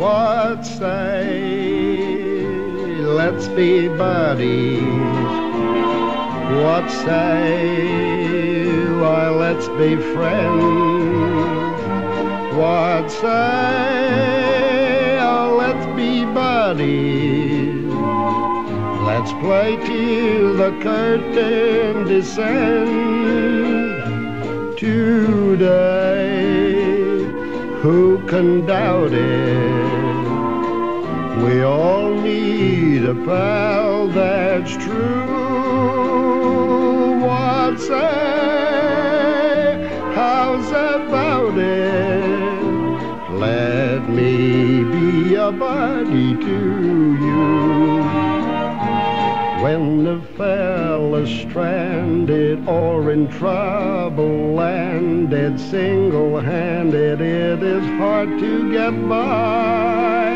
what say? Let's be buddies. What say? Why, let's be friends. What say? Oh, let's be buddies. Let's play till the curtain descends today. Who can doubt it? We all need a pal that's true. What say? How's about it? Let me be a buddy to you. When the stranded or in trouble landed single-handed, it is hard to get by.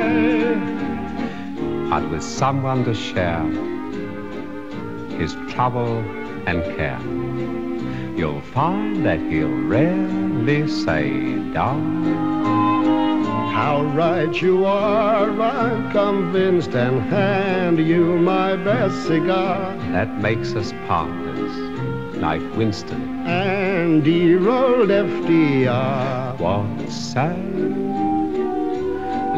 But with someone to share his trouble and care, you'll find that he'll rarely say die. How right you are, I'm convinced, and hand you my best cigar. That makes us partners, like Winston. And dear old FDR. What say?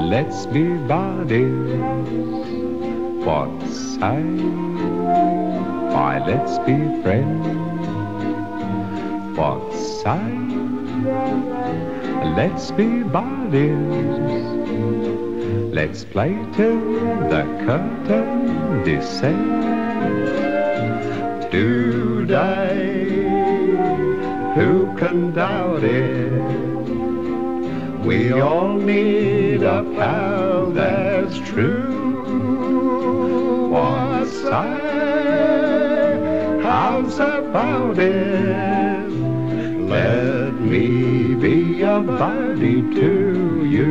Let's be buddies. What's say? Why, let's be friends. What's say? Let's be buddies. Let's play till the curtain descends. Today, who can doubt it? We all need a pal that's true. What say? How's about it? Let me be a body to you.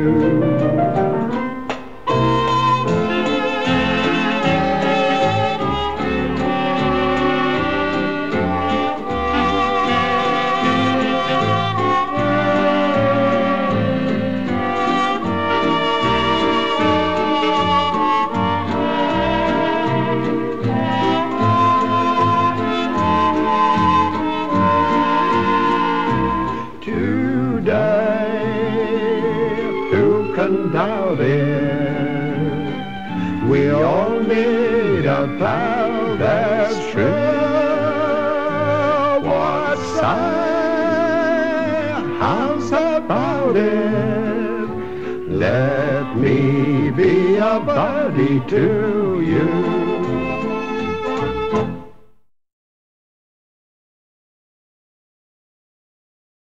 Can doubt it? We all need a pal that's true. What say? How's about it? Let me be a buddy to you.